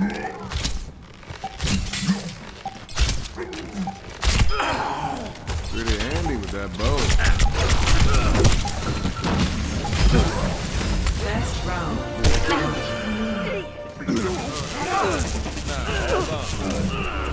Pretty handy with that bow. Last round. nah,